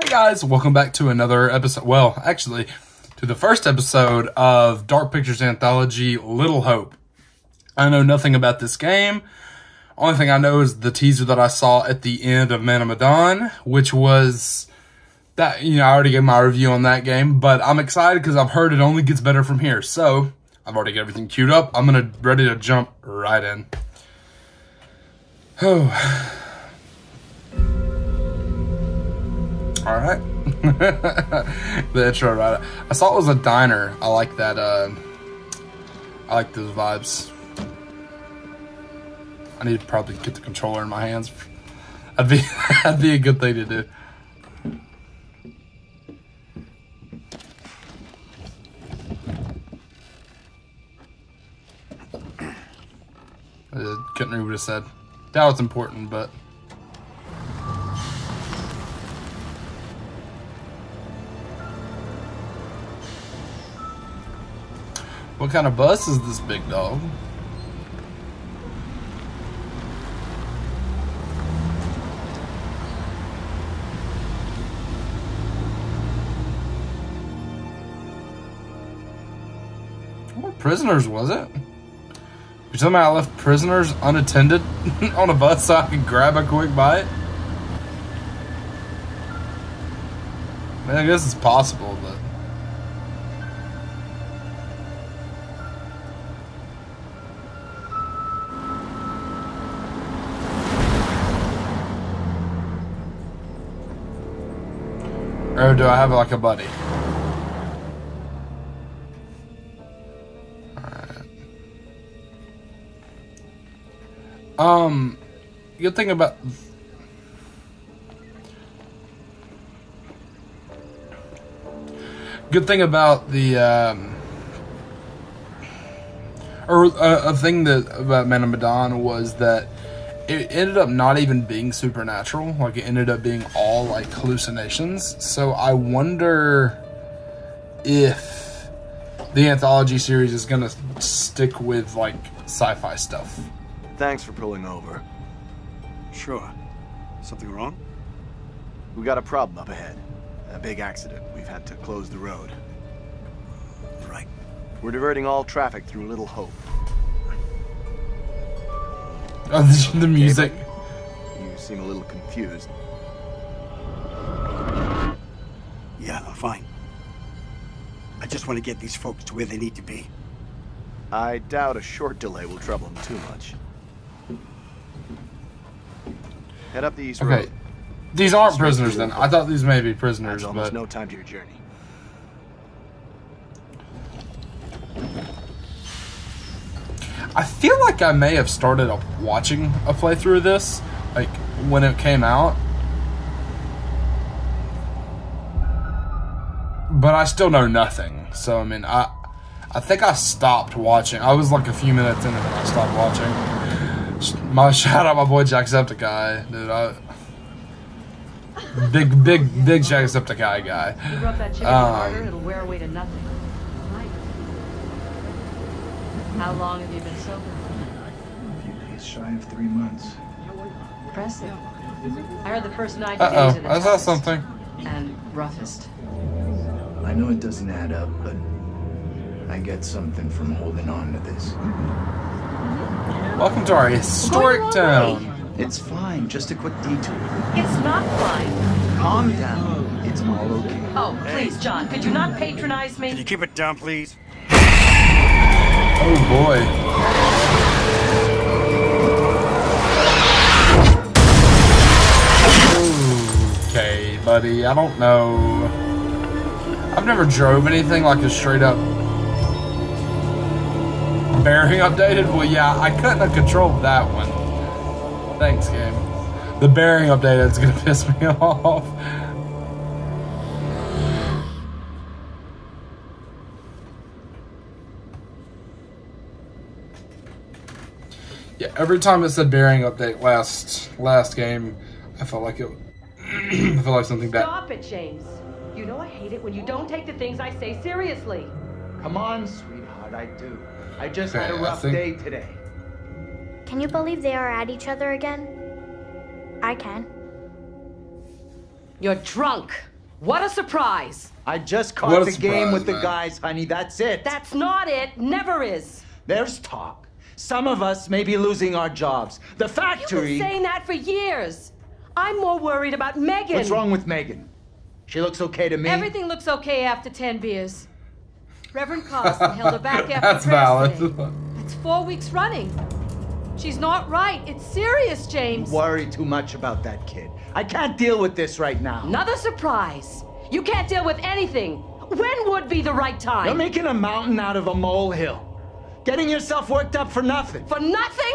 Hey guys, welcome back to another episode. Well, actually, to the first episode of Dark Pictures Anthology Little Hope. I know nothing about this game. Only thing I know is the teaser that I saw at the end of Man of Medan, which was that, you know, I already gave my review on that game, but I'm excited because I've heard it only gets better from here. So, I've already got everything queued up. I'm gonna ready to jump right in. Oh. All right. the intro, right? I saw it was a diner. I like that. Uh, I like those vibes. I need to probably get the controller in my hands. That'd be that'd be a good thing to do. Uh, couldn't read what it said. Doubt it's important, but. What kind of bus is this big dog? What prisoners was it? Me I left prisoners unattended on a bus so I could grab a quick bite? I guess it's possible, but. Do I have like a buddy? Alright. Um, good thing about good thing about the um, or uh, a thing that about Man of Medan was that it ended up not even being supernatural. Like it ended up being all like hallucinations. So I wonder if the anthology series is gonna stick with like sci-fi stuff. Thanks for pulling over. Sure. Something wrong? We got a problem up ahead. A big accident. We've had to close the road. Right. We're diverting all traffic through Little Hope. Oh, the, the music. You seem a little confused. Yeah, I'm fine. I just want to get these folks to where they need to be. I doubt a short delay will trouble them too much. Head up the east Okay. road. These aren't prisoners then. I thought these may be prisoners, There's almost but no time to your journey. I feel like I may have started a, watching a playthrough of this, like when it came out. But I still know nothing. So I mean, I I think I stopped watching. I was like a few minutes in and then I stopped watching. My shout out my boy Jacksepticeye, dude. I, big big big Jacksepticeye guy. You rub that chicken Um, harder, it'll wear away to nothing. Right. How long have you been sober? A few days shy of three months. Impressive. I heard the first 90 Uh days oh, are the I saw something. And roughest. I know it doesn't add up, but I get something from holding on to this. Welcome to our historic town. It's fine, just a quick detour. It's not fine. Calm down. It's all okay. Oh, please, John, could you not patronize me? Can you me? keep it down, please? Oh boy. Okay, buddy. I don't know. I've never drove anything like a straight up bearing updated. Well, yeah, I couldn't have controlled that one. Thanks, game. The bearing updated is gonna piss me off. Yeah, every time it said bearing update last last game, I felt like it. I felt like something bad. Stop it, James. You know I hate it when you don't take the things I say seriously. Come on, sweetheart, I do. I just had a rough think- day today. Can you believe they are at each other again? I can. You're drunk. What a surprise! I just What caught a the game surprise, with the guys, honey. That's it. That's not it. Never is. There's talk. Some of us may be losing our jobs. The factory. You've been saying that for years. I'm more worried about Megan. What's wrong with Megan? She looks okay to me. Everything looks okay after 10 beers. Reverend Carson held her back after That's prayer valid. today. It's four weeks running. She's not right. It's serious, James. Worry too much about that kid. I can't deal with this right now. Another surprise. You can't deal with anything. When would be the right time? You're making a mountain out of a molehill. Getting yourself worked up for nothing. For nothing?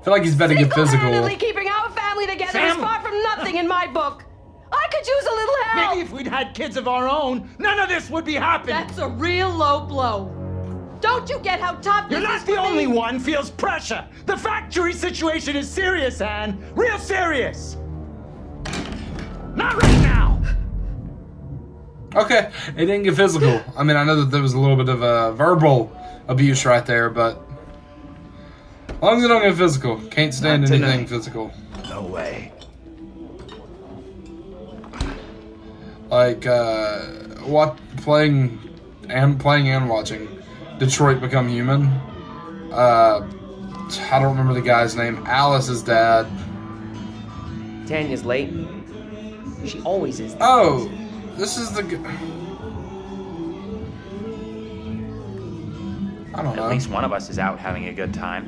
I feel like he's better get physical. Single-handedly keeping our family together is far from nothing in my book. I could use a little help. Maybe if we'd had kids of our own, none of this would be happening. That's a real low blow. Don't you get how tough You're this not the only me? one feels pressure. The factory situation is serious, Anne. Real serious. Not right now. Okay, it didn't get physical. I mean, I know that there was a little bit of a verbal abuse right there, but as long as it don't get physical, can't stand Not anything tonight. physical. No way. Like uh, what playing and playing and watching Detroit Become Human. Uh, I don't remember the guy's name. Alice's dad. Tanya's late. She always is. Oh, this is the. I don't know. At least one of us is out having a good time.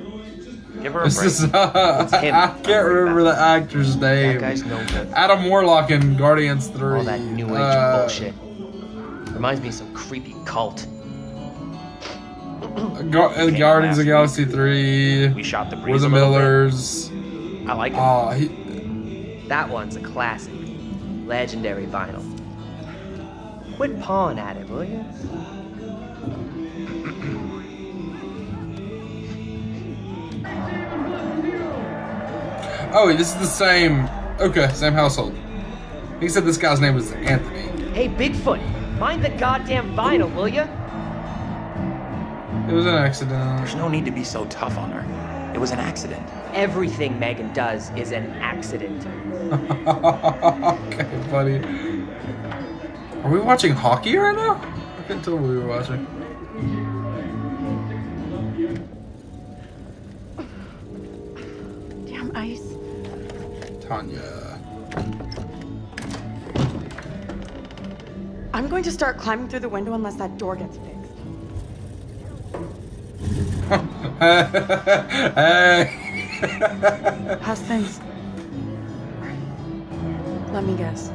Give her a This break. is. Uh, him. I can't remember the actor's name. That guy's no good. Adam Warlock in Guardians Three. All that new age Uh, bullshit. Reminds me of some creepy cult. Gar- uh, Guardians of Galaxy Three. we shot the Were breeze the little bit. Millers? I like it. Oh, he, That one's a classic. Legendary vinyl. Quit pawing at it, will you? oh, wait, this is the same. Okay, same household. He said this guy's name was Anthony. Hey, Bigfoot, mind the goddamn vinyl, will you? It was an accident. There's no need to be so tough on her. It was an accident. Everything Megan does is an accident. okay, buddy. Are we watching hockey right now? I couldn't tell what we were watching. Damn ice. Tanya. I'm going to start climbing through the window unless that door gets fixed. hey. How's things? Let me guess.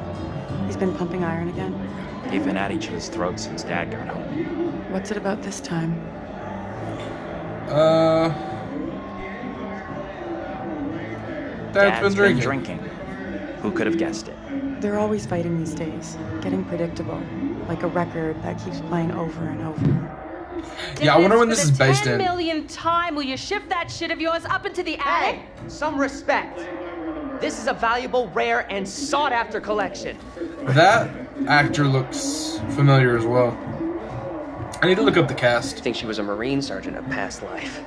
He's been pumping iron again. They've been at each other's throats since Dad got home. What's it about this time? Uh. Dad's been drinking. drinking. Who could have guessed it? They're always fighting these days, getting predictable, like a record that keeps playing over and over. Yeah, I wonder when this is based 10 in. millionth time, will you shift that shit of yours up into the attic? Hey, some respect. This is a valuable, rare, and sought after collection. That actor looks familiar as well. I need to look up the cast. I cast. think she was a Marine sergeant of past life.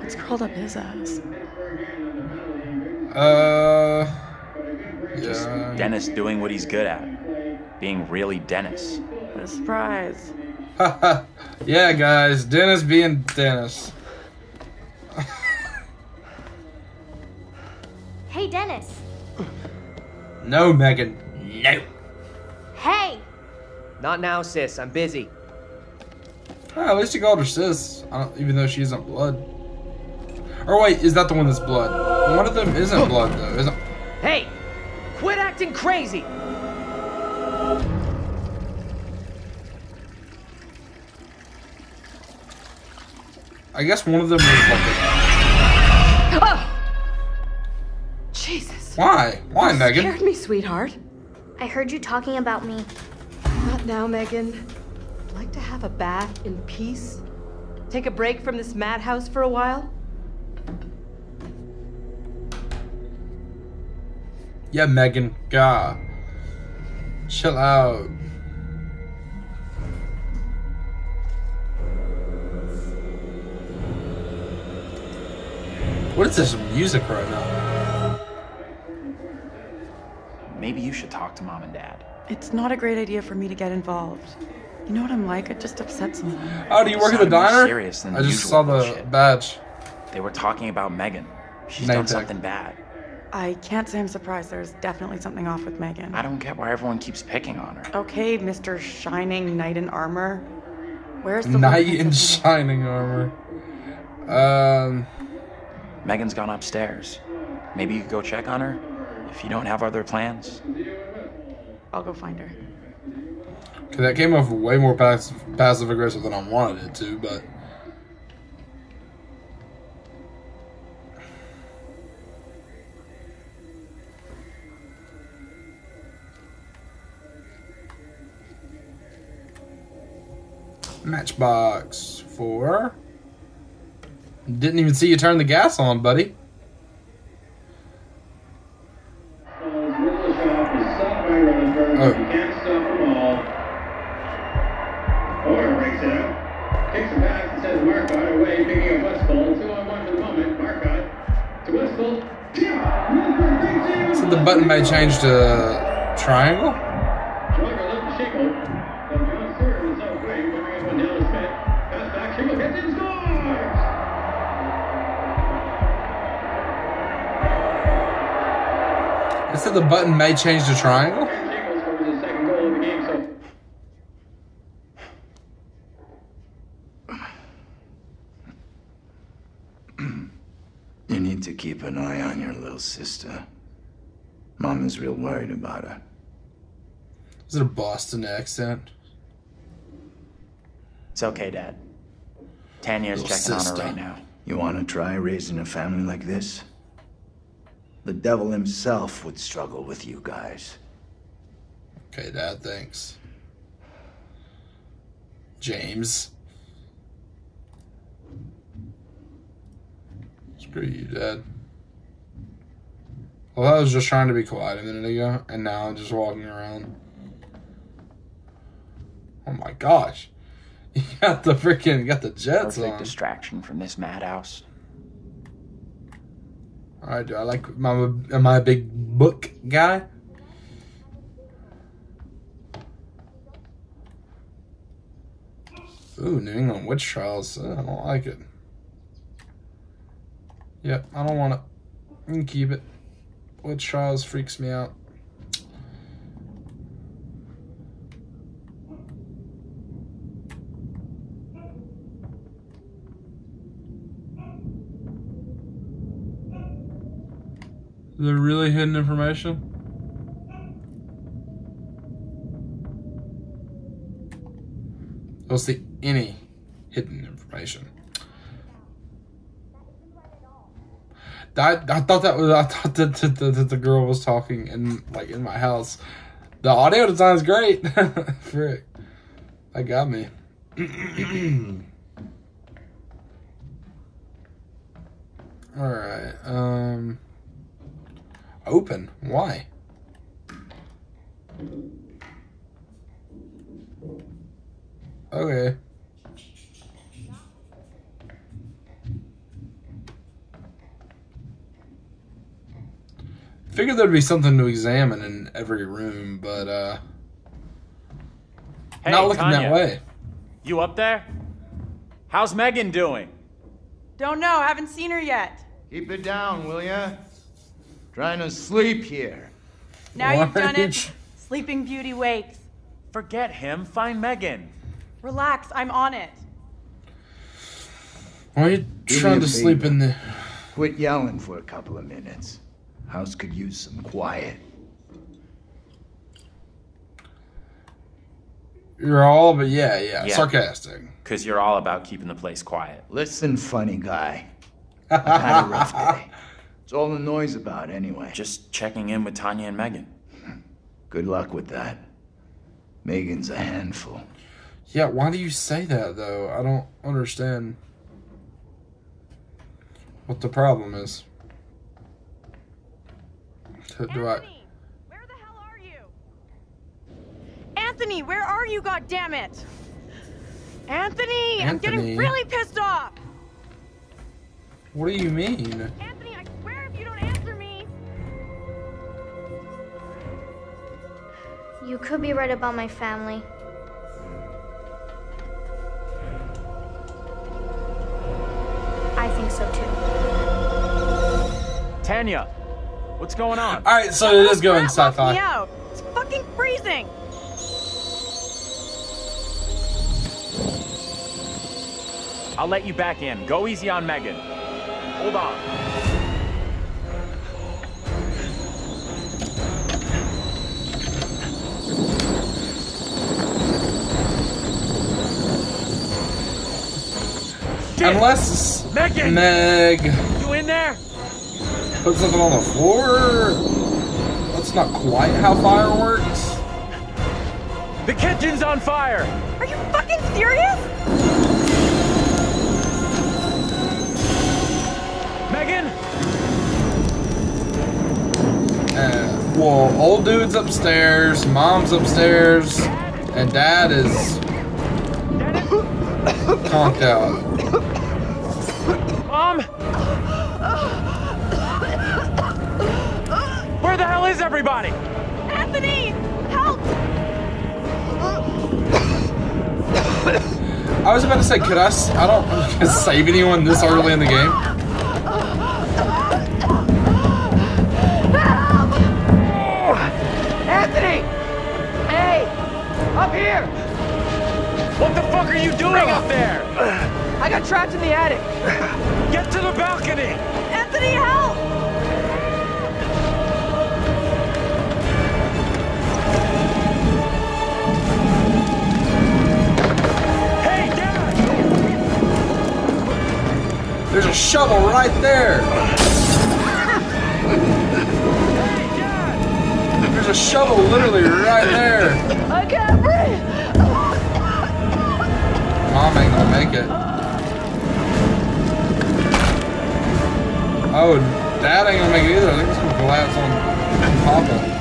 What's curled up his ass? Uh. Just Yeah. Dennis doing what he's good at. Being really Dennis. What a surprise. yeah, guys. Dennis being Dennis. Hey, Dennis. No, Megan. No. Hey. Not now, sis. I'm busy. Ah, at least you called her sis, I don't, even though she isn't blood. Or wait, is that the one that's blood? One of them isn't blood though, isn't? Hey, quit acting crazy. I guess one of them is like. Why? Why, Megan? You Scared me, sweetheart. I heard you talking about me. Not now, Megan. I'd like to have a bath in peace. Take a break from this madhouse for a while. Yeah, Megan. God. Chill out. What is this music right now? Maybe you should talk to mom and dad. It's not a great idea for me to get involved. You know what I'm like? It just upsets me. Oh, do you work at the diner? serious than I just saw the bullshit. badge. They were talking about Megan. She's Name done tag. something bad. I can't say I'm surprised. There's definitely something off with Megan. I don't get why everyone keeps picking on her. Okay, Mr. Shining Knight in Armor. Where's the Knight in shining armor. Um, Megan's gone upstairs. Maybe you could go check on her if you don't have other plans. I'll go find her. okay, that came off way more passive, passive aggressive than I wanted it to, but Matchbox four. Didn't even see you turn the gas on, buddy. Oh. Can't stop them all. Or breaks it up. Kicks back and says Marcotte away, picking up Westfall. Two on one for the moment. Marcotte to Westfall. So the button may change to triangle. Schwager left to Schickel. Then John Stewart in the south wing, coming up on Dallas Smith. Pass back, Schickel hits and scores! It said the button may change to triangle. Schickel scores his second goal of the game so You need to keep an eye on your little sister. Mom is real worried about her. Is it a Boston accent? It's okay, Dad. Tanya's Little checking on sister. her right now. You want to try raising a family like this? The devil himself would struggle with you guys. Okay, Dad, thanks. James. Screw you, Dad. Well, I was just trying to be quiet a minute ago, and now I'm just walking around. Oh my gosh. You got the freaking, got the jets Perfect on. distraction from this madhouse. Alright, do I like, my, am I a big book guy? Ooh, New England Witch Trials. I don't like it. Yep, I don't want it. You can keep it. Witch Trials freaks me out. Is there really hidden information? Don't see any hidden information. I, I thought that was I thought that, that, that, that the girl was talking in like in my house. The audio design is great. Frick, that got me. All right. Um. Open. Why? Okay. Figured there'd be something to examine in every room, but uh Hey, not looking Tanya. that way. You up there? How's Megan doing? Don't know. Haven't seen her yet. Keep it down, will ya? Trying to sleep here. Now you've done it. Sleeping Beauty wakes. Forget him. Find Megan. Relax. I'm on it. Why are you Do me trying a to sleep in the Quit yelling for a couple of minutes. House could use some quiet. You're all but yeah, yeah, Yeah. sarcastic. Because you're all about keeping the place quiet. Listen, funny guy. I've had a rough day. It's all the noise about, anyway. Just checking in with Tanya and Megan. Good luck with that. Megan's a handful. Yeah, why do you say that though? I don't understand what the problem is. Do do I Where the hell are you? Anthony, where are you, goddammit? Anthony, I'm getting really pissed off. What do you mean? Anthony, I swear if you don't answer me. You could be right about my family. I think so too. Tanya, what's going on? All right, so it is going Me sci-fi. out. It's fucking freezing. I'll let you back in. Go easy on Megan. Hold on. Unless Megan! Meg You in there? Put something on the floor. That's not quite how fire works. The kitchen's on fire! Are you fucking serious? Megan? Uh, well, old dude's upstairs, mom's upstairs, and dad is conked out. Everybody? Anthony, help! I was about to say, could I? s- I don't save anyone this early in the game. Anthony! Hey! Up here! What the fuck are you doing up there? I got trapped in the attic. Get to the balcony! A shovel right there. There's a shovel literally right there. I can't breathe! Mom ain't gonna make it. Oh, Dad ain't gonna make it either. I think it's gonna collapse on Papa.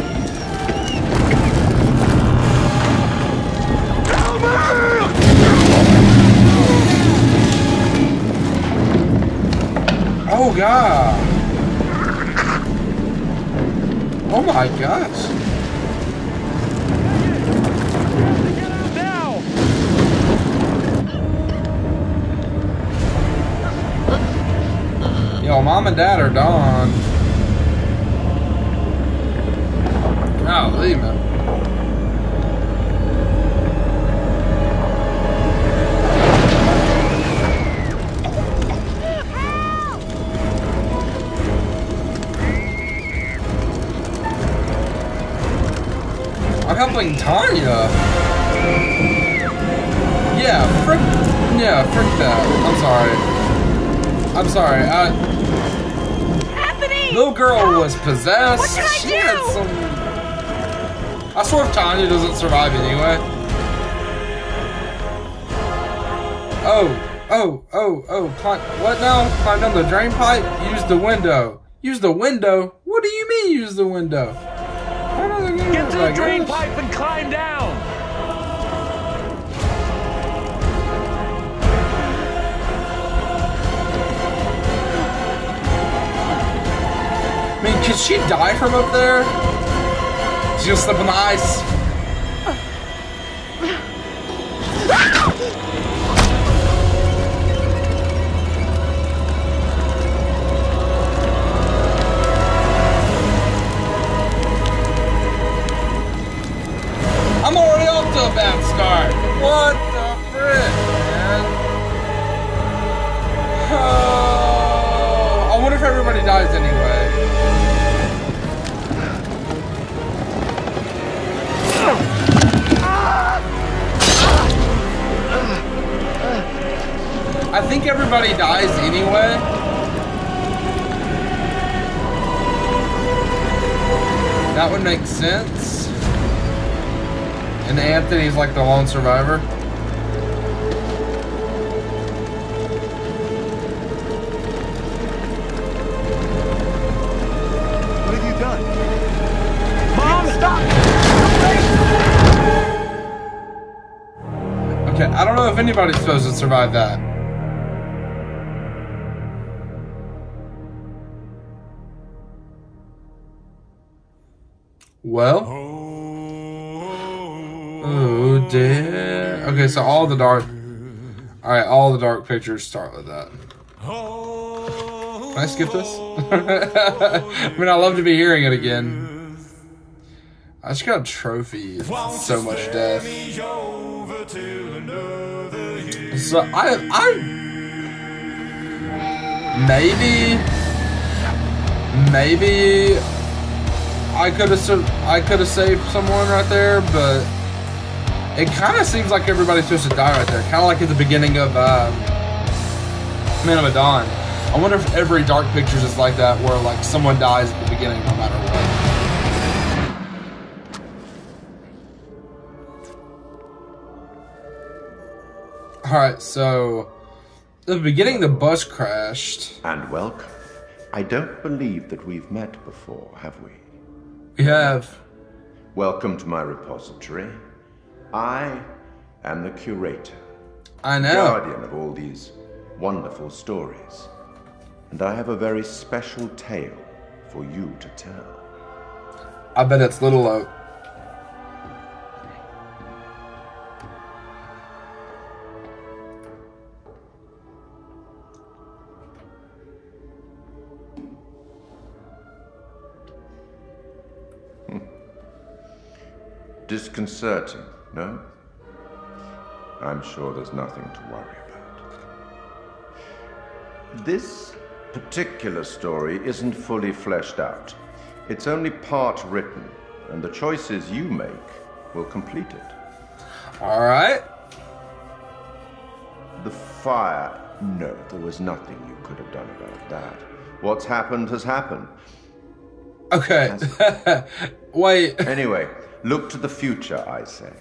Oh god! Oh my gosh! Yo, mom and dad are gone. Golly, man. Helping Tanya. Yeah, frick. Yeah, frick that. I'm sorry. I'm sorry. I, Anthony! little girl was possessed. What I she do? had some. I swear if Tanya doesn't survive anyway. Oh, oh, oh, oh! Climb, what now? Climb down the drain pipe. Use the window. Use the window. What do you mean? Use the window? Get to the like drain this. pipe and climb down! I mean, could she die from up there? She's gonna slip on the ice. I'm already off to a bad start. What the frick, man? Oh, I wonder if everybody dies anyway. I think everybody dies anyway. That would make sense. And Anthony's like the lone survivor. What have you done? Mom! Stop! Okay, I don't know if anybody's supposed to survive that. Well, Oh dear. Okay, so all the dark. All right, all the dark pictures start with that. Can I skip this? I mean, I love to be hearing it again. I just got a trophy. So much death. So I, I maybe, maybe I could have, I could have saved someone right there, but it kind of seems like everybody's supposed to die right there. Kind of like at the beginning of uh, Man of Medan. I wonder if every Dark Pictures is like that, where like someone dies at the beginning no matter what. All right, so at the beginning, the bus crashed. And welcome. I don't believe that we've met before, have we? We have. Welcome to my repository. I am the curator. I know. Guardian of all these wonderful stories. And I have a very special tale for you to tell. I bet it's Little Hope. Disconcerting, no? I'm sure there's nothing to worry about. This particular story isn't fully fleshed out. It's only part written, and the choices you make will complete it. All right. The fire. No, there was nothing you could have done about that. What's happened has happened. Okay. Wait. Anyway, look to the future, I say.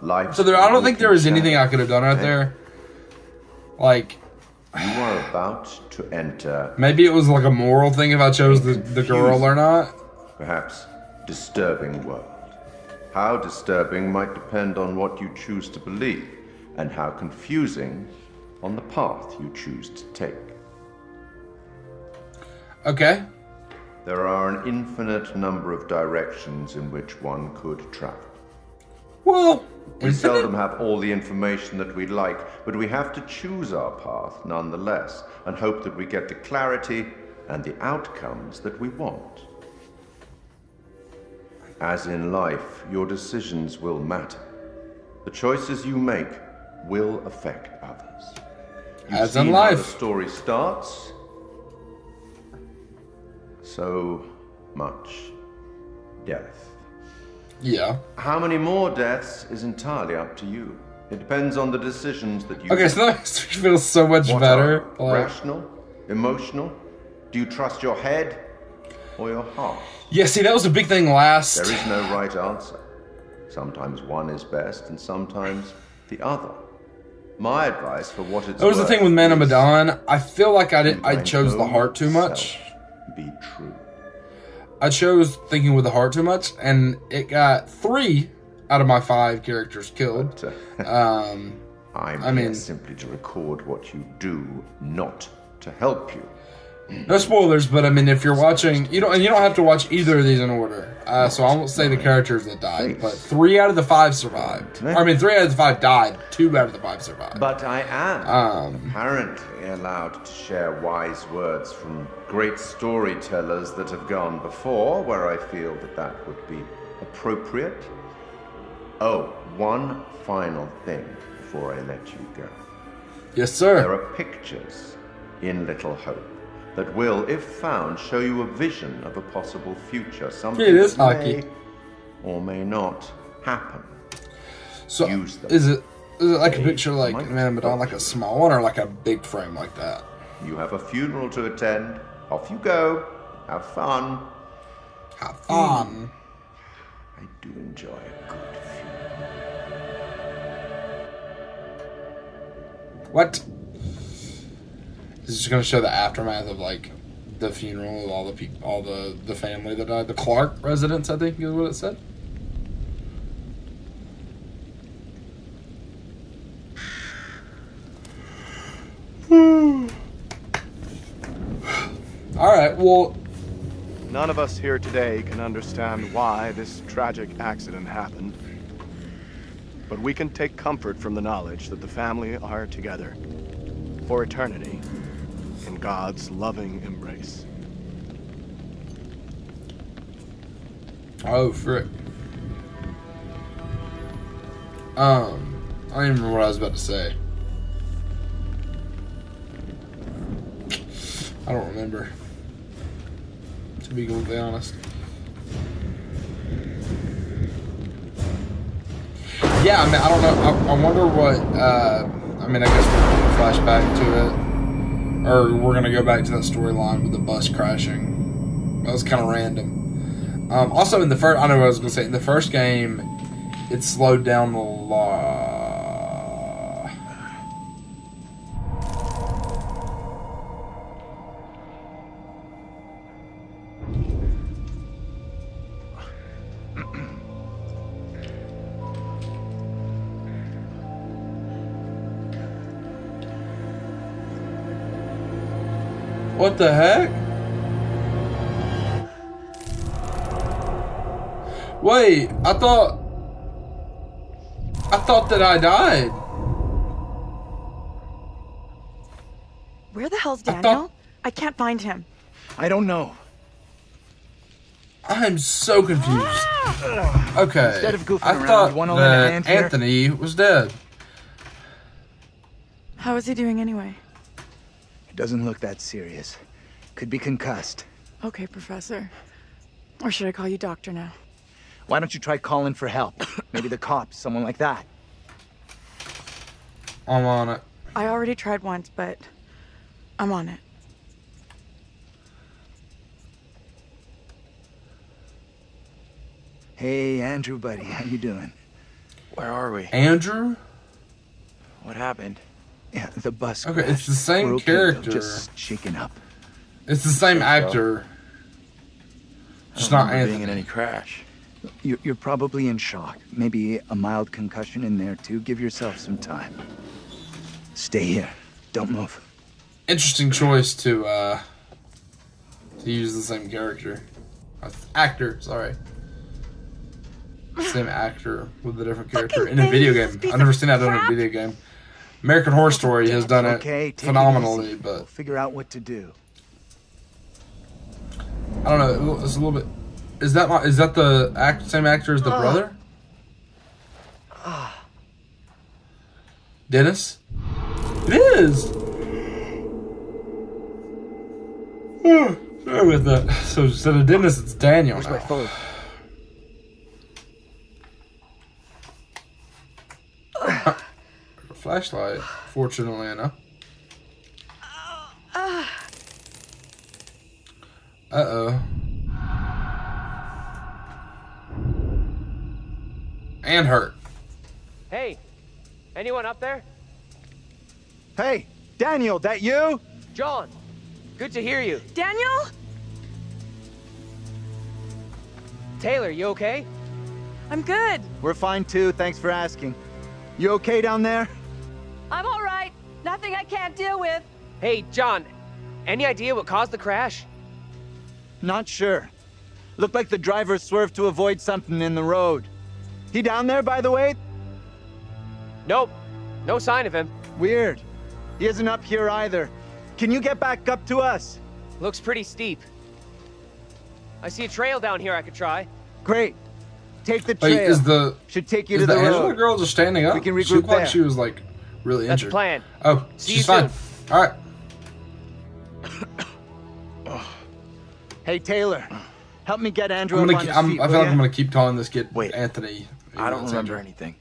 Life. So there, I don't think there was anything I could have done right there. Like, You are about to enter maybe it was like a moral thing if I chose the, the girl or not. perhaps disturbing world. How disturbing might depend on what you choose to believe, and how confusing on the path you choose to take. Okay. There are an infinite number of directions in which one could travel. Well, We seldom have all the information that we'd like, but we have to choose our path nonetheless and hope that we get the clarity and the outcomes that we want. As in life, your decisions will matter. The choices you make will affect others. You've As in life. the story starts. So much death. Yeah. How many more deaths is entirely up to you. It depends on the decisions that you Okay, so that makes me feel so much What better. Like, rational, emotional? Do you trust your head or your heart? yeah, see, that was a big thing last. There is no right answer. Sometimes one is best, and sometimes the other. My advice for what it's That was the thing with Man of Medan. I feel like I did. I chose the heart too much. Be true. I chose thinking with the heart too much, and it got three out of my five characters killed. Um, I'm I here mean- simply to record what you do, not to help you. No spoilers, but I mean, if you're watching, you don't, and you don't have to watch either of these in order. Uh, so I won't say the characters that died, but three out of the five survived. I mean, three out of the five died. Two out of the five survived. But I am Um, apparently allowed to share wise words from great storytellers that have gone before, where I feel that that would be appropriate. Oh, one final thing before I let you go. Yes, sir. There are pictures in Little Hope that will, if found, show you a vision of a possible future. Something It is that hockey. may or may not happen. So Use them. is it is it like a They picture like might Man like a small one, or like a big frame like that? You have a funeral to attend. Off you go. Have fun. Have fun. I do enjoy a good funeral. What? This is just gonna show the aftermath of like the funeral of all the people, all the the family that died. The Clark residence, I think, is what it said. All right. Well, None of us here today can understand why this tragic accident happened. But we can take comfort from the knowledge that the family are together for eternity in God's loving embrace. Oh, frick. Um, I don't remember what I was about to say. I don't remember. To be completely honest. Yeah, I mean, I don't know. I, I wonder what. Uh, I mean, I guess we're going to flash back to it, or we're to go back to that storyline with the bus crashing. That was kind of random. Um, also, in the first, I know what I was to say. In the first game, it slowed down a lot. What the heck? Wait, I thought I thought that I died. Where the hell's Daniel? I can't find him. I don't know. I'm so confused. Ah! Okay. Instead of goofing I around, thought wanna lend a that hand here? Anthony was dead. How is he doing anyway? It doesn't look that serious. Could be concussed. Okay, Professor. Or should I call you Doctor now? Why don't you try calling for help? Maybe the cops, someone like that. I'm on it. I already tried once, but I'm on it. Hey, Andrew, buddy, how you doing? Where are we? Andrew? What happened? Yeah, the bus. Okay, it's the same We're okay, though, character. Just shaken up. It's the same So- actor. I Just don't not Anthony. being in any crash. You're, you're probably in shock. Maybe a mild concussion in there too. Give yourself some time. Stay here. Don't move. Interesting choice to uh to use the same character. Uh, actor, sorry. Same actor with a different character in a video game. I've never seen that done in a video game. American Horror Story has done it Okay, it phenomenally, easy. but We'll figure out what to do. I don't know. It's a little bit. Is that my, is that the act, same actor as the uh. brother? Dennis. It is. Sorry with that. So instead of Dennis, it's Daniel. Where's now. my phone? Flashlight. Fortunately enough. Uh, uh. Uh oh. And hurt. Hey, anyone up there? Hey, Daniel, that you? John, good to hear you. Daniel? Taylor, you okay? I'm good. We're fine too. Thanks for asking. You okay down there? I'm all right. Nothing I can't deal with. Hey, John, any idea what caused the crash? Not sure. Looked like the driver swerved to avoid something in the road. He down there, by the way? Nope, no sign of him. Weird. He isn't up here either. Can you get back up to us? Looks pretty steep. I see a trail down here I could try. Great. Take the Wait, trail. is the Should take you is to the, the, Angela road. girl just standing up? We can She regroup looked like there. she was like really That's the plan. Oh, See she's you fine. All right. Hey, Taylor. Help me get Andrew I'm gonna. on Keep, I'm, feet, I feel like ya? I'm gonna keep calling this kid Wait. Anthony. I don't it's remember Andrew. anything.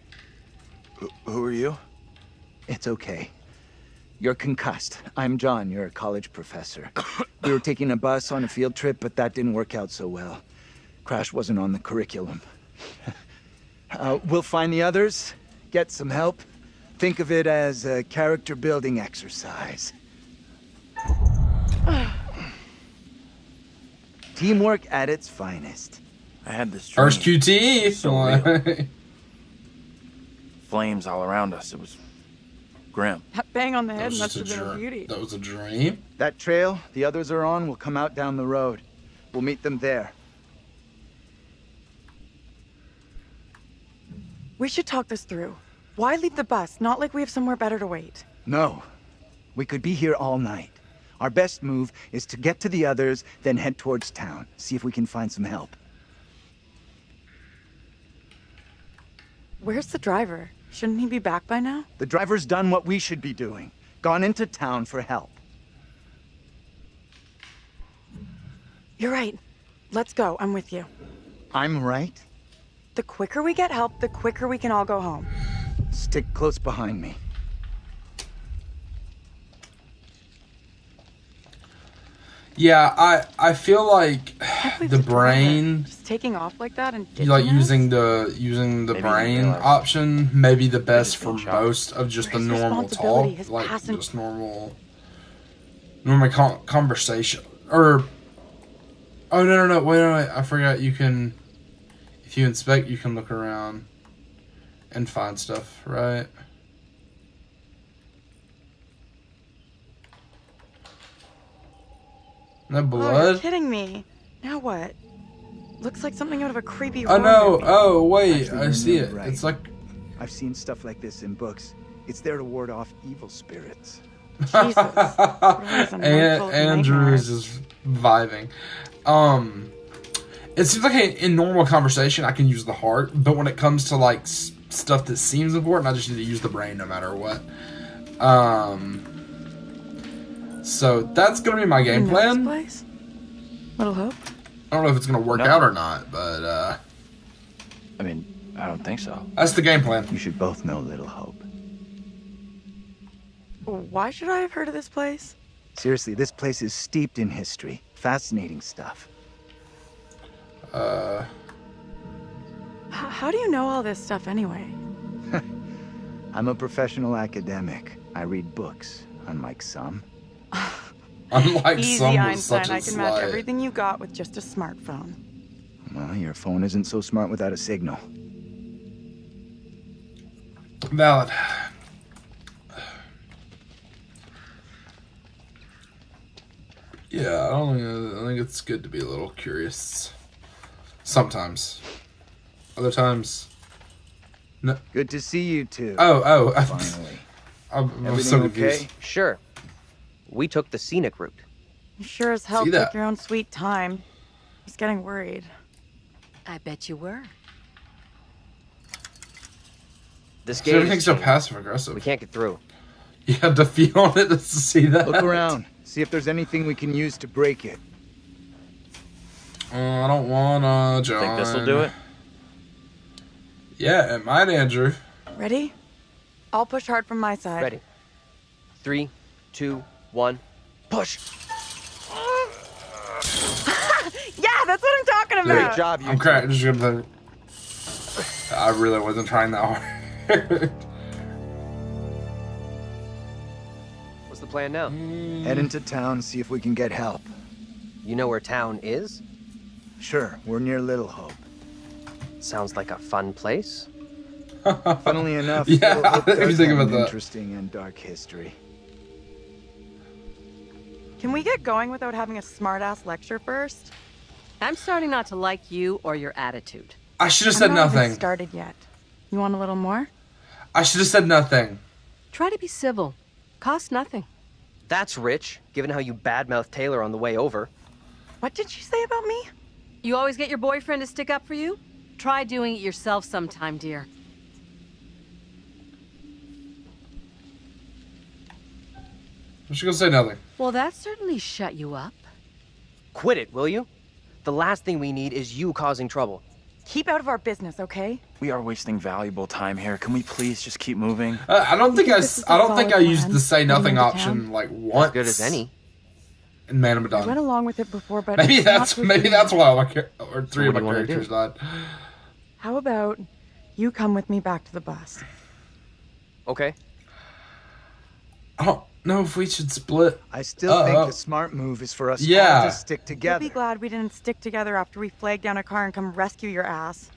Who, who are you? It's okay. You're concussed. I'm John. You're a college professor. we were taking a bus on a field trip, but that didn't work out so well. Crash wasn't on the curriculum. uh, we'll find the others, get some help. Think of it as a character building exercise. Teamwork at its finest. I had this dream. First QTE. So Flames all around us. It was grim. That bang on the head must have been a beauty. That was a dream. That trail the others are on will come out down the road. We'll meet them there. We should talk this through. Why leave the bus? Not like we have somewhere better to wait. No. We could be here all night. Our best move is to get to the others, then head towards town. See if we can find some help. Where's the driver? Shouldn't he be back by now? The driver's done what we should be doing. Gone into town for help. You're right. Let's go. I'm with you. I'm right. The quicker we get help, the quicker we can all go home. Stick close behind me. Yeah, I I feel like the the brain Just taking off like that and like ditching us? using the using the Maybe brain option may be the best for shot. most of just the normal talk, like just normal normal con- conversation or oh no no no wait no, wait I forgot you can if you inspect you can look around and find stuff right. No Oh, you're blood. kidding me. Now what? Looks like something out of a creepy Oh horror no! movie. Oh wait, Actually, I see it. right. It's like I've seen stuff like this in books. It's there to ward off evil spirits. Jesus. What is a and full is just vibing. Um, it seems like in, in normal conversation I can use the heart, but when it comes to like s- stuff that seems important, I just need to use the brain no matter what. Um, so that's gonna be my game plan. this place? Little Hope? I don't know if it's gonna work No. out or not, but uh, I mean, I don't think so. that's the game plan. You should both know Little Hope. Why should I have heard of this place? Seriously, this place is steeped in history. Fascinating stuff. Uh, H- how do you know all this stuff anyway? I'm a professional academic. I read books, unlike some. unlike Easy, some with Einstein. such a I can match everything you got with just a smartphone. Well, your phone isn't so smart without a signal. Valid. Yeah, I don't think I think it's good to be a little curious. Sometimes. Other times. No. Good to see you too. Oh, oh. Finally. I'm, I'm Everything so okay? confused. Sure. We took the scenic route. You sure as hell took your own sweet time. I was getting worried. I bet you were. This So gate everything's so passive aggressive. We can't get through. You had to feel on it just to see that. Look around. See if there's anything we can use to break it. Uh, I don't wanna, John. Think this'll do it? Yeah, it might, Andrew. Ready? I'll push hard from my side. Ready. Three, two, one, push. Yeah, that's what I'm talking Great about. job, you I'm cracking. Just gonna. I really wasn't trying that hard. What's the plan now? Head into town, see if we can get help. You know where town is? Sure, we're near Little Hope. Sounds like a fun place. Funnily enough, Yeah, Little Hope I does think have about an that. interesting and dark history. Can we get going without having a smartass lecture first? I'm starting not to like you or your attitude. I should have said not even nothing. started yet. You want a little more? I should have said nothing. Try to be civil. Cost nothing. That's rich, given how you badmouthed Taylor on the way over. What did she say about me? You always get your boyfriend to stick up for you? Try doing it yourself sometime, dear. I should go say nothing. Well, that certainly shut you up. Quit it, will you? The last thing we need is you causing trouble. Keep out of our business, okay? We are wasting valuable time here. Can we please just keep moving? Uh, I don't think I. this s- is a I don't think I used the say nothing option town? like once. As good as any. In Man of I went along with it before, but Maybe that's maybe that's why all my char- or three what of my characters do? died. How about you come with me back to the bus? Okay. I don't know if we should split. I still Uh, think the smart move is for us yeah. all to stick You'll together. be glad we didn't stick together after we flagged down a car and come rescue your ass.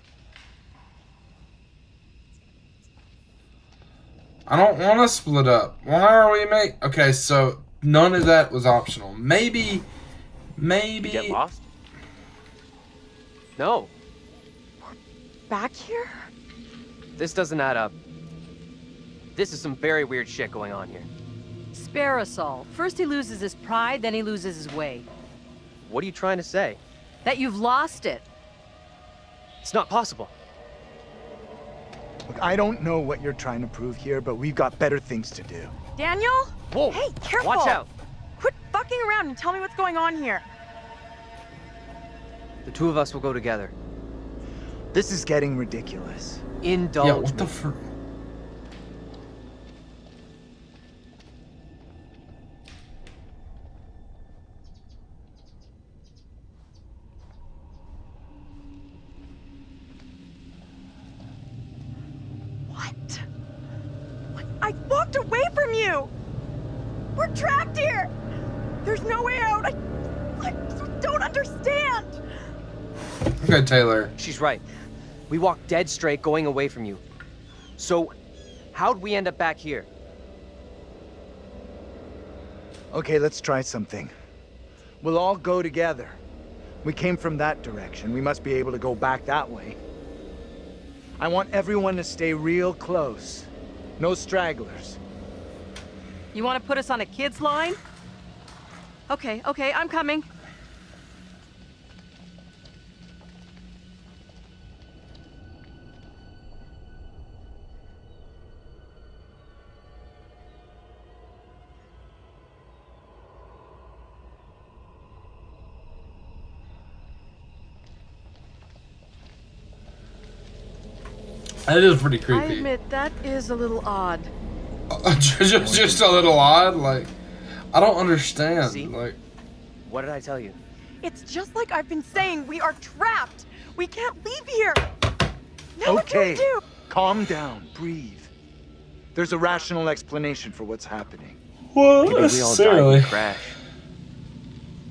I don't want to split up. Why are we make? Okay, so none of that was optional. Maybe, maybe. Get lost? No. Back here? This doesn't add up. This is some very weird shit going on here. Spare us all. First he loses his pride, then he loses his way. What are you trying to say? That you've lost it. It's not possible. Look, I don't know what you're trying to prove here, but we've got better things to do. Daniel? Whoa! Hey, careful! Watch out! Quit fucking around and tell me what's going on here. The two of us will go together. This is getting ridiculous. Indulge Yeah, what me. the fr- What? What? I walked away from you! We're trapped here! There's no way out! I, I don't understand! Okay, Taylor. She's right. We walked dead straight going away from you. So, how'd we end up back here? Okay, let's try something. We'll all go together. We came from that direction. We must be able to go back that way. I want everyone to stay real close. No stragglers. You want to put us on a kid's line? Okay, okay, I'm coming. That is pretty creepy. I admit that is a little odd. just, just a little odd. Like, I don't understand. See? Like, What did I tell you? It's just like I've been saying, we are trapped! We can't leave here! Now what do okay, we do? calm down. Breathe. There's a rational explanation for what's happening. what? Maybe we all died in the crash.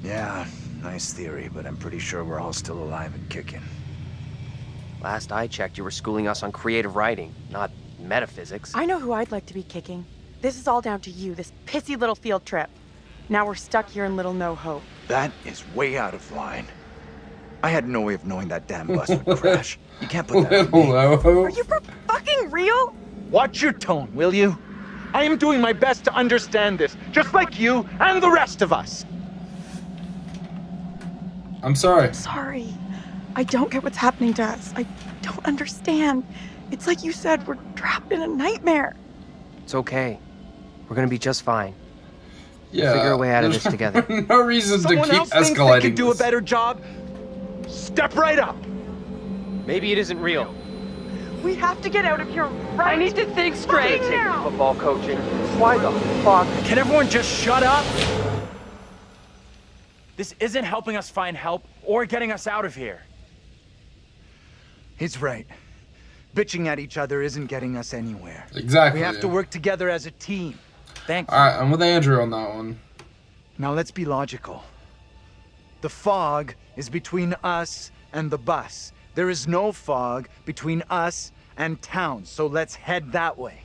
Yeah, nice theory, but I'm pretty sure we're all still alive and kicking. Last I checked, you were schooling us on creative writing, not metaphysics. I know who I'd like to be kicking. This is all down to you, this pissy little field trip. Now we're stuck here in Little No Hope. That is way out of line. I had no way of knowing that damn bus would crash. You can't put that on me. Are you for fucking real? Watch your tone, will you? I am doing my best to understand this, just like you and the rest of us. I'm sorry. Sorry. I don't get what's happening to us. I don't understand. It's like you said, we're trapped in a nightmare. It's okay. We're gonna be just fine. Yeah. figure a way out of this together. no reason Someone to keep else thinks they escalating. can do a better job? Step right up. Maybe it isn't real. We have to get out of here right I need to think straight. fucking now. Football coaching. Why the fuck? Can everyone just shut up? This isn't helping us find help or getting us out of here. He's right. Bitching at each other isn't getting us anywhere. Exactly. We have to work together as a team. Thank you. All right, I'm with Andrew on that one. Now let's be logical. The fog is between us and the bus. There is no fog between us and town, so let's head that way.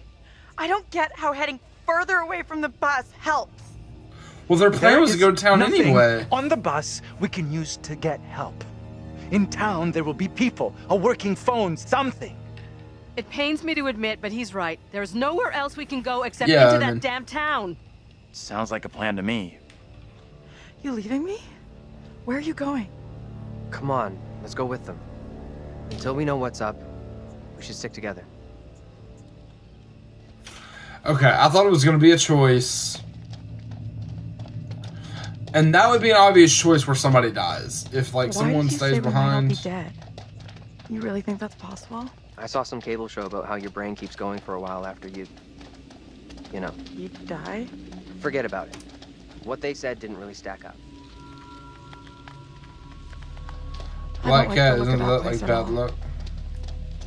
I don't get how heading further away from the bus helps. Well, their plan There was to go to town anyway. On the bus, we can use to get help. In town, there will be people, a working phone, something. It pains me to admit, but he's right. There's nowhere else we can go except Yeah, into I that mean- damn town. Sounds like a plan to me. You leaving me? Where are you going? Come on, let's go with them. Until we know what's up, we should stick together. Okay, I thought it was going to be a choice. And that would be an obvious choice where somebody dies. If, like, Why someone you stays say we might be dead? You really think that's possible? I saw some cable show about how your brain keeps going for a while after you. You know, You die? forget about it. What they said didn't really stack up. I Black don't like cat, the look isn't of that that like bad all. luck?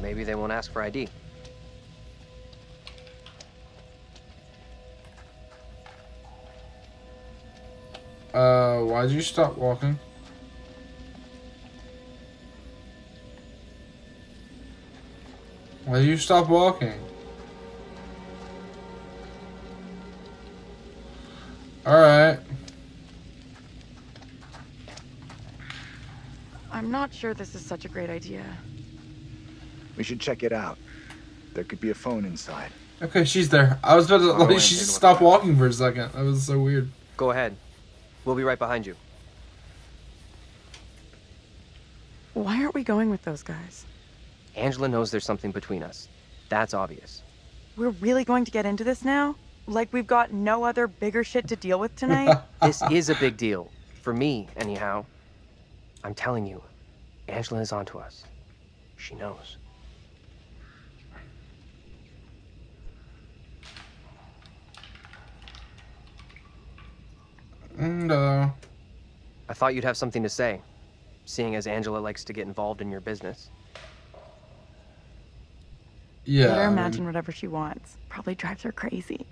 Maybe they won't ask for ID. Uh, why'd you stop walking? Why'd you stop walking? Alright. I'm not sure this is such a great idea. We should check it out. There could be a phone inside. Okay, she's there. I was about to. I'll Like, she just stopped walking for a second. That was so weird. Go ahead. We'll be right behind you. Why aren't we going with those guys? Angela knows there's something between us. That's obvious. We're really going to get into this now? Like we've got no other bigger shit to deal with tonight? This is a big deal. For me, anyhow. I'm telling you, Angela is onto us. She knows. And uh, I thought you'd have something to say, seeing as Angela likes to get involved in your business. yeah, Let her I mean- imagine whatever she wants. Probably drives her crazy.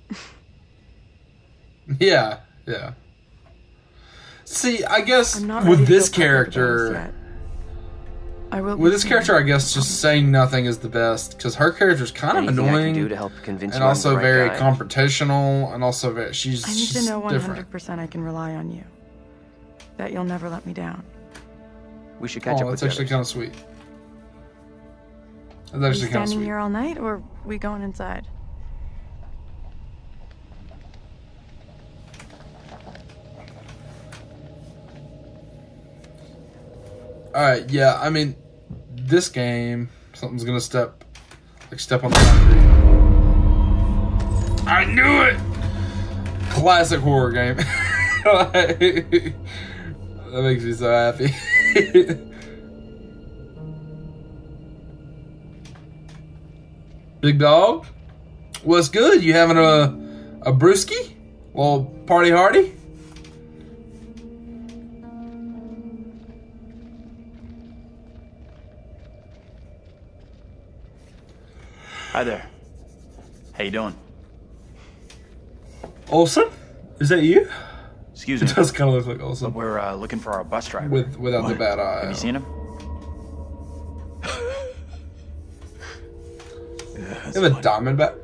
yeah, yeah. See, I guess I'm not with this go public about this character, yet. I will with this character, I guess just saying nothing is the best because her character is kind of Anything I can annoying do to help convince and you also right very guy. confrontational, and also very she's I need she's to know 100% I can rely on you. That you'll never let me down. We should catch Oh, up with that's the actually kind of sweet. That's Are you actually kind of standing here all night, or we going inside? All right, yeah. I mean, this game, something's gonna step, like step on the concrete. I knew it. Classic horror game. that makes me so happy. Big dog, what's good? You having a a brewski? Well, party hardy. Hi there. How you doing? Olson, is that you? Excuse me. It does kind of look like Olson. We're uh, looking for our bus driver. With without the bad eye. Have you seen him? You have a Diamondback.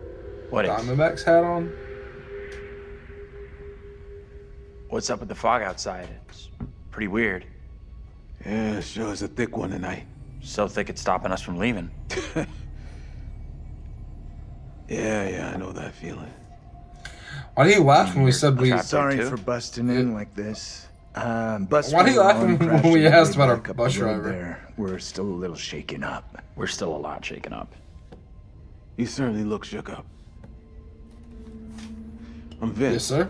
What is? Diamondbacks hat on. What's up with the fog outside? It's pretty weird. Yeah, sure is a thick one tonight. So thick it's stopping us from leaving. Yeah, yeah, I know that feeling. Why did he laugh when we said we? Sorry for busting in like this. Um, bus Why did he driver laugh when- we asked about our back up bus driver? There. We're still a little shaken up. We're still a lot shaken up. You certainly look shook up. I'm Vince. Yes, sir.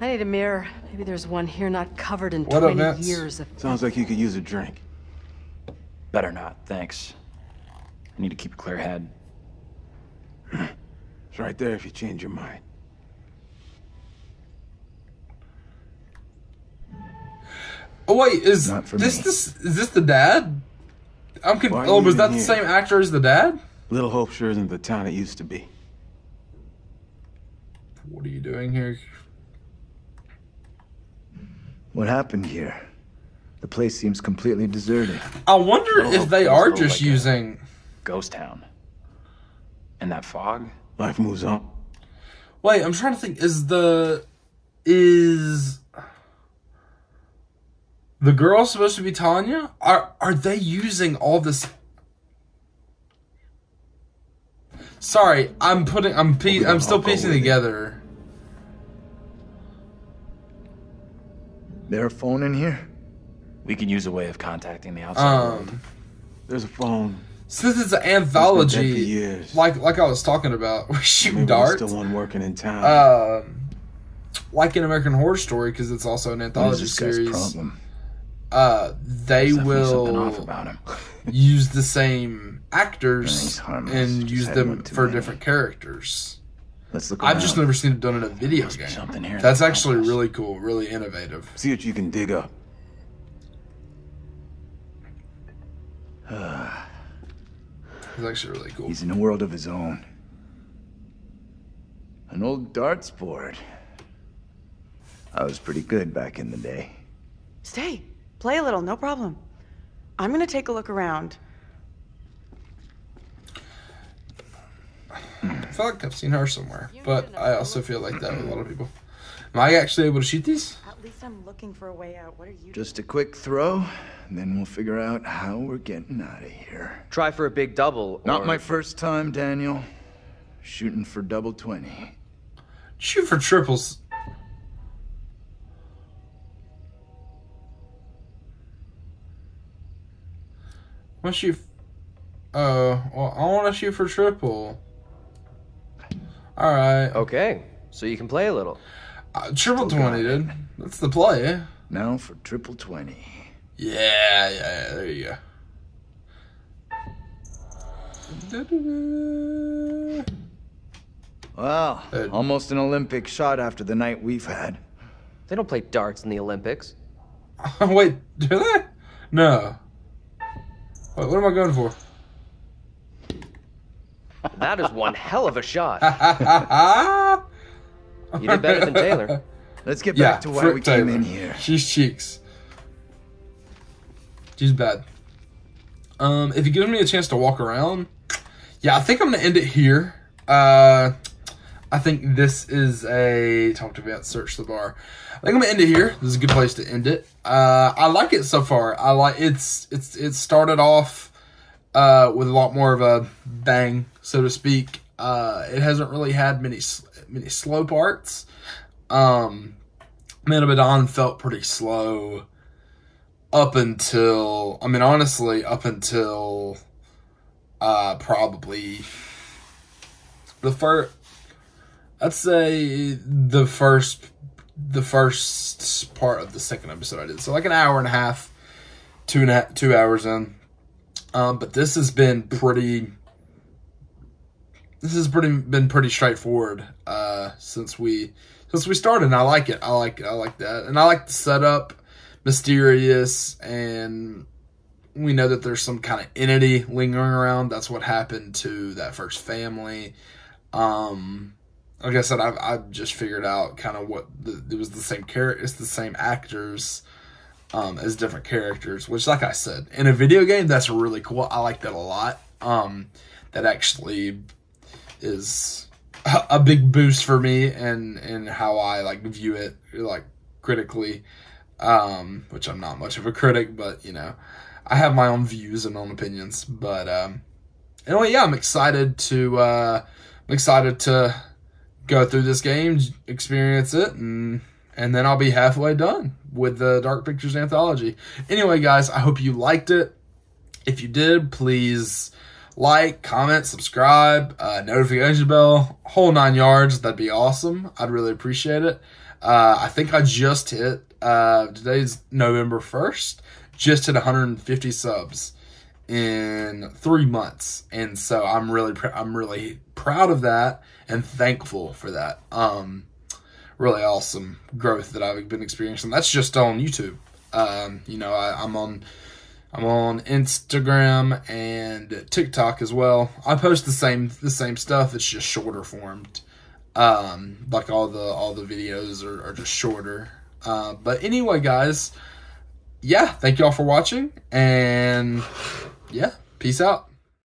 I need a mirror. Maybe there's one here not covered in What 20 Vince? years of. Sounds like you could use a drink. Better not, thanks. I need to keep a clear head. It's right there if you change your mind. Oh wait, is this me. this is this the dad? I'm conf- Why Oh, was that the here? same actor as the dad? Little Hope sure isn't the town it used to be. What are you doing here? What happened here? The place seems completely deserted. I wonder Little if Hope they are just like using. Ghost town. And that fog? Life moves on. Wait, I'm trying to think. Is the is the girl supposed to be Tanya? Are are they using all this? Sorry, I'm putting. I'm pe- I'm still piecing together. There a phone in here? We can use a way of contacting the outside world. Um, There's a phone. Since it's an It's been dead for anthology, like like I was talking about, we shoot Maybe darts. still one working in town. Um, like in American Horror Story, because it's also an anthology series. problem? Uh, they There's definitely something will off about him. use the same actors and use them for many. different characters. Let's look I've just never seen it done in a video game. something here That's that actually really cool, really innovative. See what you can dig up. It's actually really cool. He's in a world of his own. An old darts board. I was pretty good back in the day. Stay. Play a little, no problem. I'm gonna take a look around. I feel like I've seen her somewhere, but I also feel like that with a lot of people. Am I actually able to shoot these? At least I'm looking for a way out. What are you Just a quick throw, and then we'll figure out how we're getting out of here. Try for a big double. Not or- my first time, Daniel. Shooting for double 20. Shoot for triples. Want to shoot? Oh, well, I want to shoot for triple. All right. Okay, so you can play a little. Uh, triple twenty, dude. That's the play. Eh? Now for triple 20. Yeah, yeah, yeah. There you go. Well, uh, almost an Olympic shot after the night we've had. They don't play darts in the Olympics. Wait, do they? No. Wait, what am I going for? That is one hell of a shot. you You did better than Taylor. Let's get Yeah, back to why we came in here. She's cheeks. She's bad. Um, if you give me a chance to walk around, yeah, I think I'm gonna end it here. Uh, I think this is a talked about search the bar. I think I'm gonna end it here. This is a good place to end it. Uh, I like it so far. I like it's it's it started off uh with a lot more of a bang, so to speak. Uh, it hasn't really had many many slow parts. Um, Medan felt pretty slow up until I mean honestly up until uh probably the first I'd say the first the first part of the second episode I did. So like an hour and a half, two and a half, two hours in. Um, but this has been pretty this has pretty been pretty straightforward uh since we since we started and I like it. I like it. I like that. And I like the setup, mysterious and we know that there's some kind of entity lingering around. That's what happened to that first family. Um like I said, I've I've just figured out kind of what the, it was the same character, it's the same actors, um, as different characters. Which, like I said, in a video game, that's really cool. I like that a lot. Um, that actually is a, big boost for me and and how I like view it like critically. Um, which I'm not much of a critic, but you know, I have my own views and own opinions. But um, anyway, yeah, I'm excited to uh, I'm excited to go through this game, experience it, and and then I'll be halfway done with the Dark Pictures anthology. Anyway, guys, I hope you liked it. If you did, please like, comment, subscribe, uh, notification bell, whole nine yards. That'd be awesome. I'd really appreciate it. Uh, I think I just hit uh, today's November first. Just hit 150 subs in three months, and so I'm really pr- I'm really proud of that and thankful for that. Um, really awesome growth that I've been experiencing. That's just on YouTube. Um, you know, I, I'm on I'm on Instagram and TikTok as well. I post the same the same stuff. It's just shorter formed. Um, like all the all the videos are, are just shorter. Uh, but anyway, guys, yeah, thank y'all for watching, and yeah, peace out.